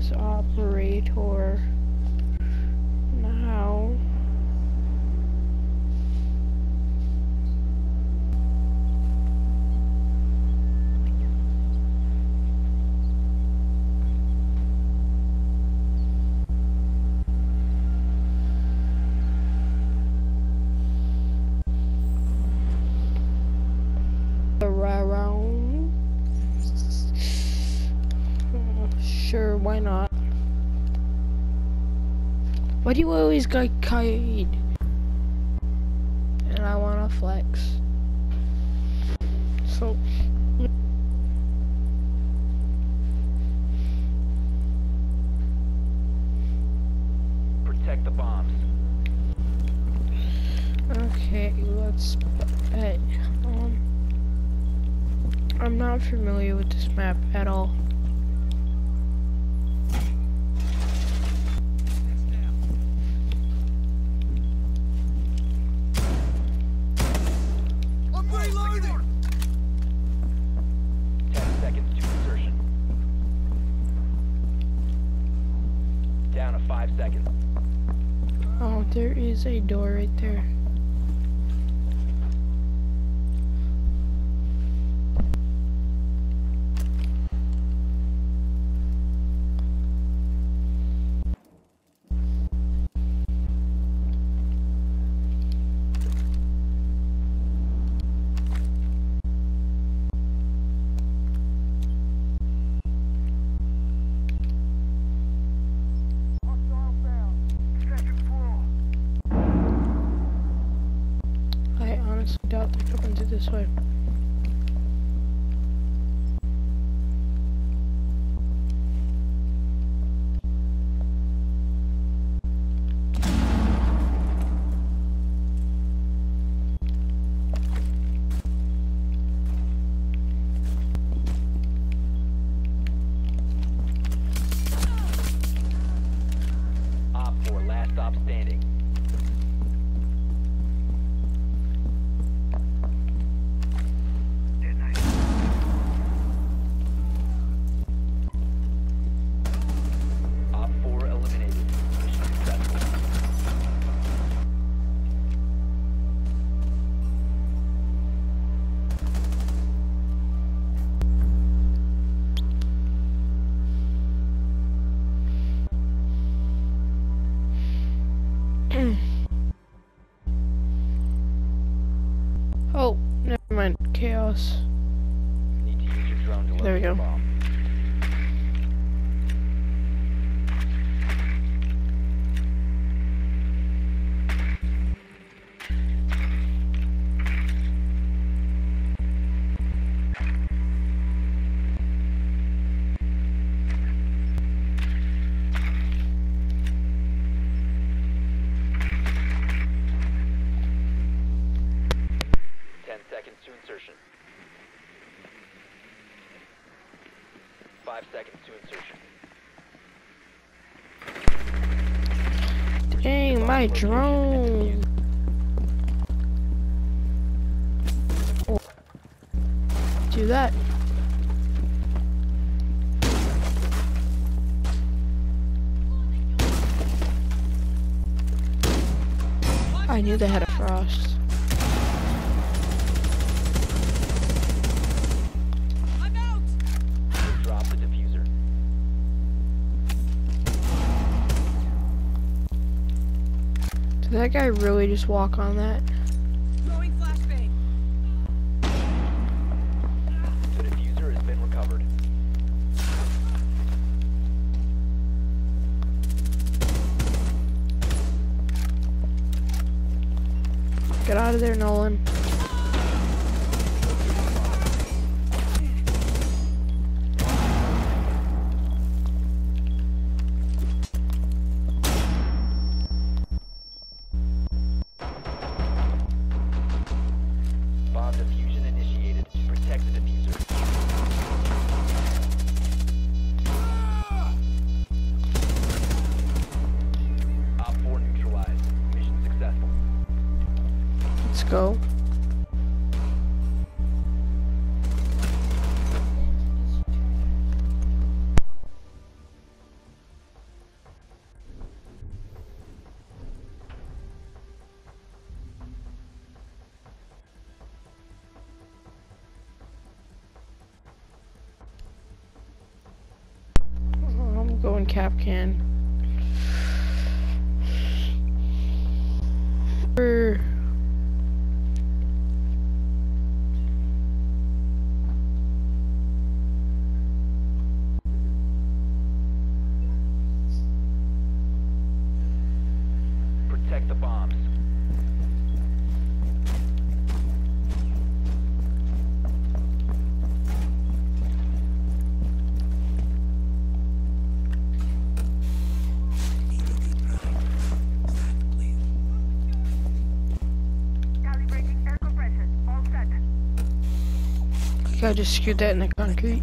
this operator now. Around. Sure, why not? Why do you always go kite? And I wanna flex. So Protect the bombs. okay, let's bet. Um I'm not familiar with this map at all. Seconds. Oh, there is a door right there. To insertion. Five seconds to insertion. Dang, my drone. Oh. Do that. I knew they had a frost. That guy really just walk on that? Throwing flashbang. The diffuser has been recovered. Get out of there, Nolan. Let's go. I just screwed that in the concrete.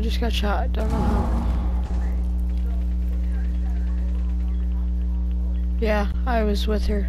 I just got shot. Don't know how. Yeah, I was with her.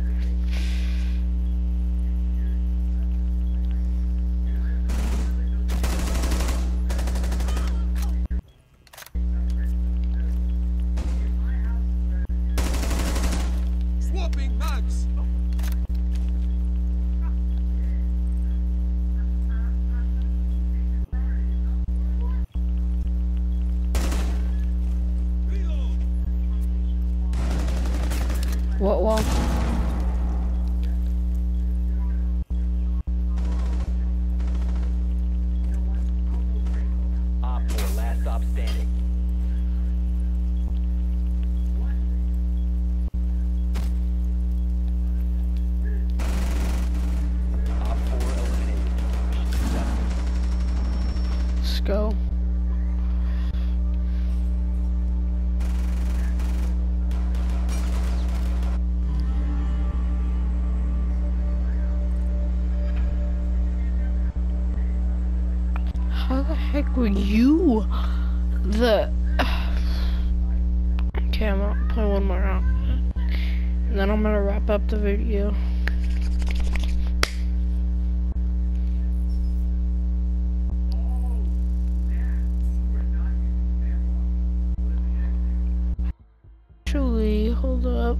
the video. Hold up.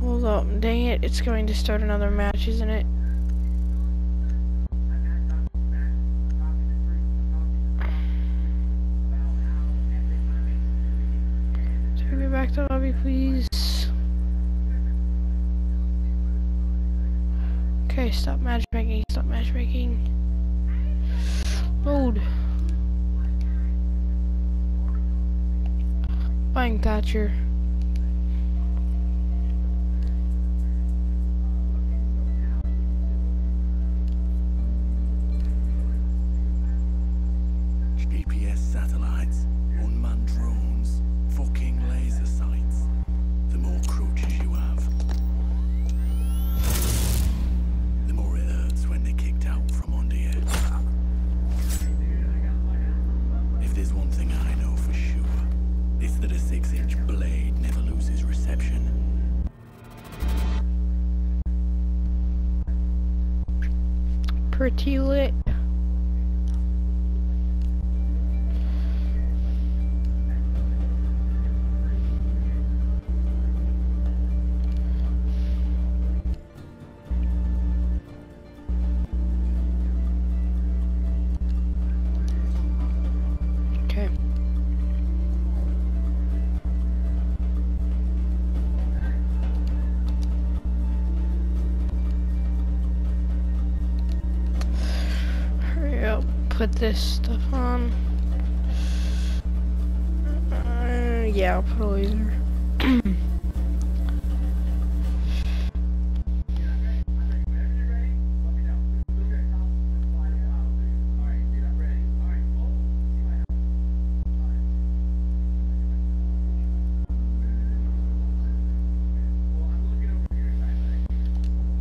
Hold up, dang it, it's going to start another match, isn't it? Keelit put this stuff on. Uh, yeah, I'll put a laser.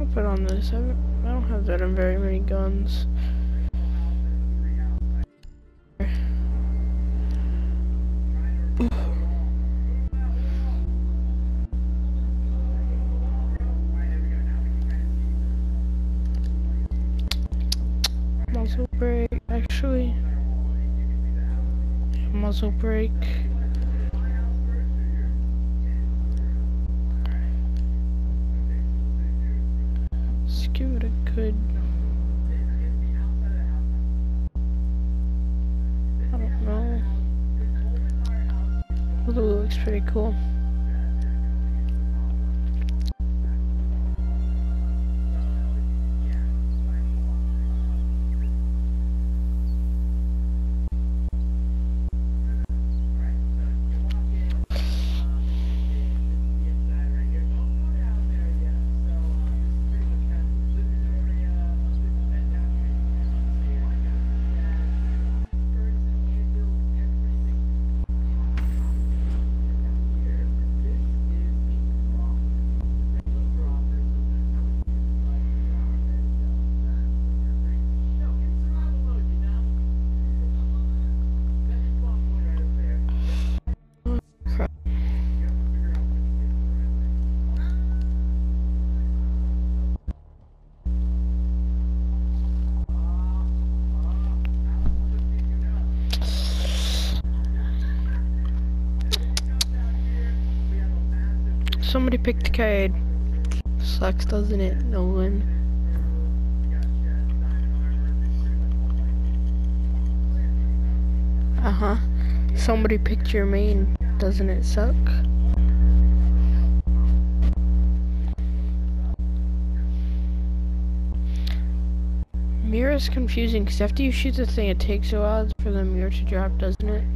I'll put on this. I I don't have that in very many guns. Muzzle Somebody picked Kaid. Sucks, doesn't it, Nolan? Uh huh. Somebody picked your main. Doesn't it suck? Mirror is confusing because after you shoot the thing, it takes a while for the mirror to drop, doesn't it?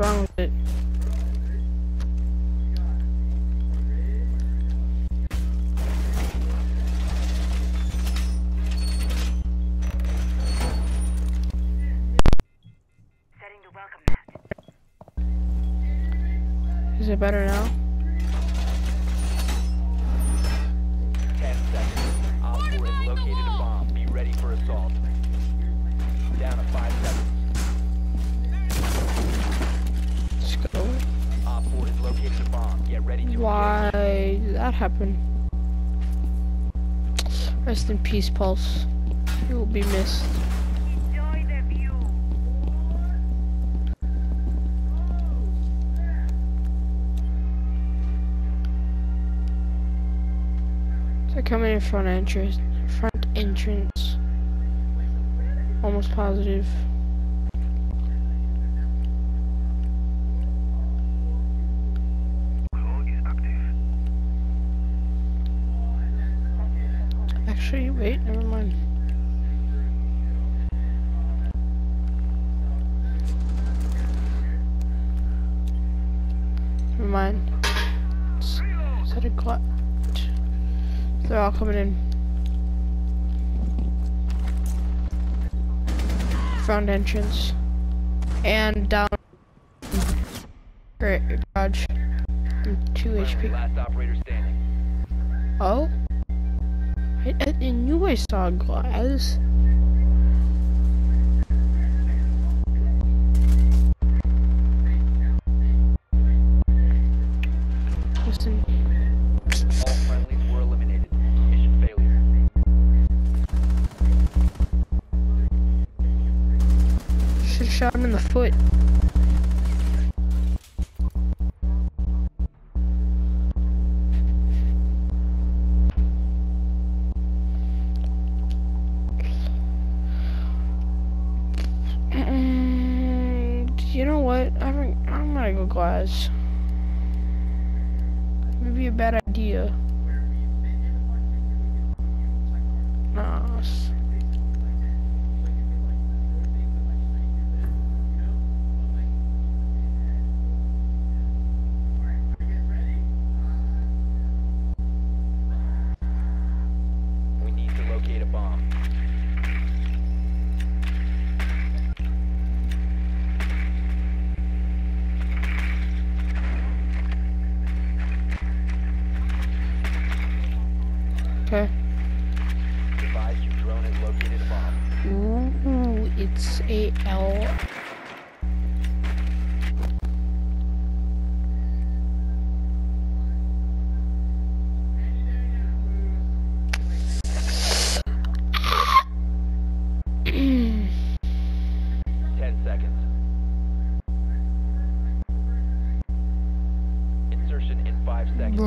Wrong with it? Setting the welcome mat. Is it better now? Ten seconds. Op 4 has located a bomb. Be ready for assault. Down to five seconds. Op 4 has located a bomb. Get ready to engage. Why did that happen? Rest in peace, Pulse. You will be missed. Enjoy. They're coming in front entrance. Front entrance. Almost positive. Actually, wait, never mind. Never mind. Set a clock. They're all coming in. Front entrance. And down. Great, garage. 2 Friendly, HP. Last operator standing. Oh? I, I, knew I saw glass. Listen, should have shot him in the foot. Triangle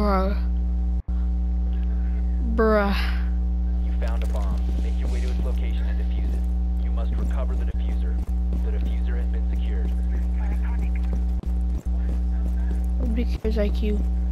seconds. Bruh. You found a bomb. Make your way to its location and defuse it. You must recover the diffuser. The diffuser has been secured. Cares IQ.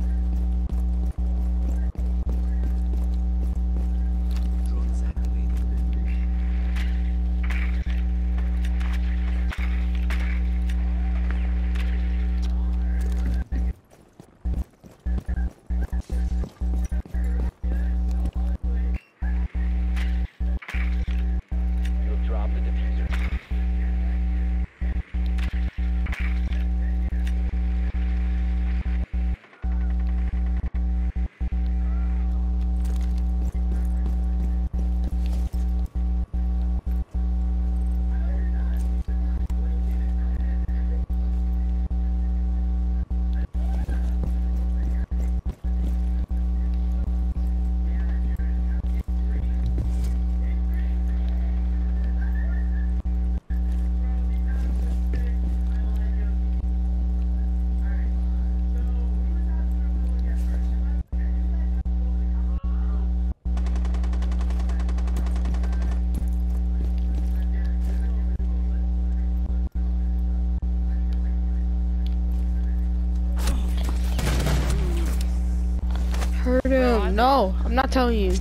No, I'm not telling you.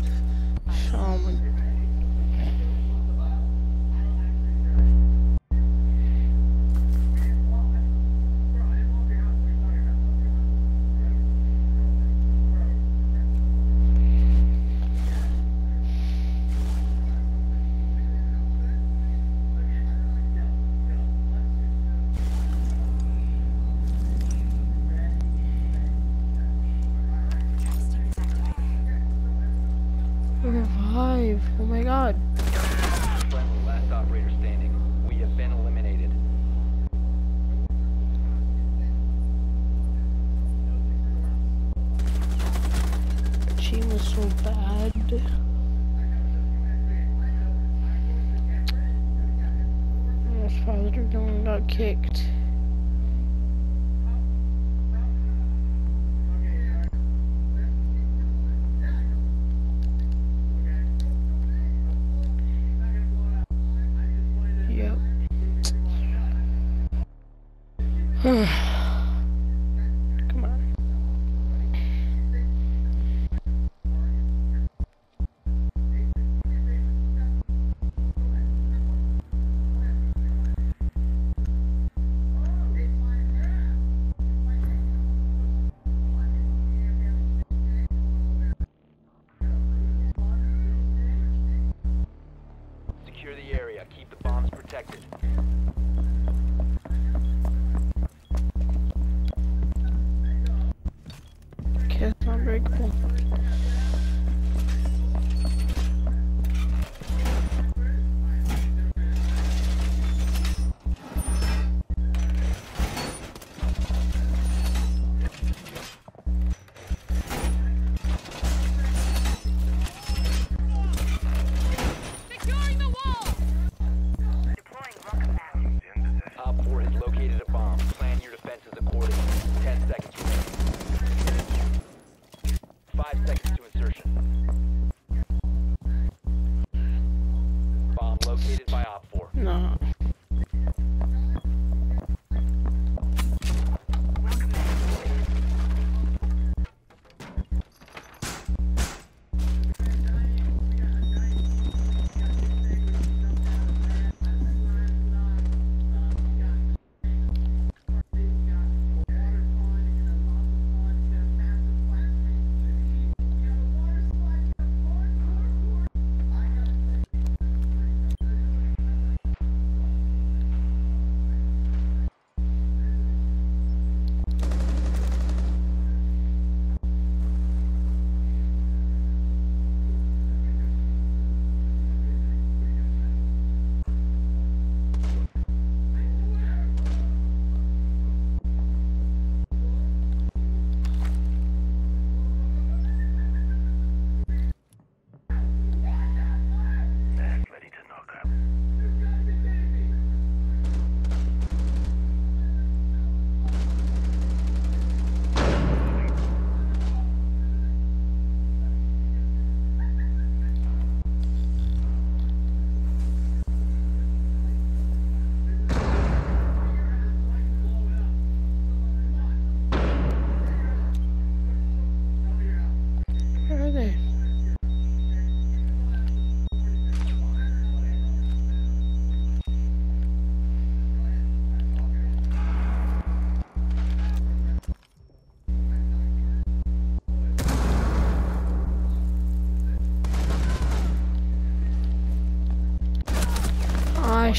Revive. Oh my god. Friendly, last operator standing. We have been eliminated. She was so bad. Almost father Dylan got kicked.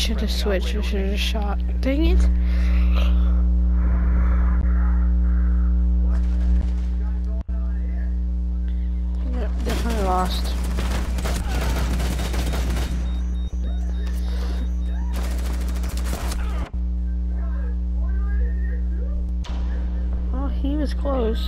Should have switched. I should have shot. Dang it. Yep, definitely lost. Oh, he was close.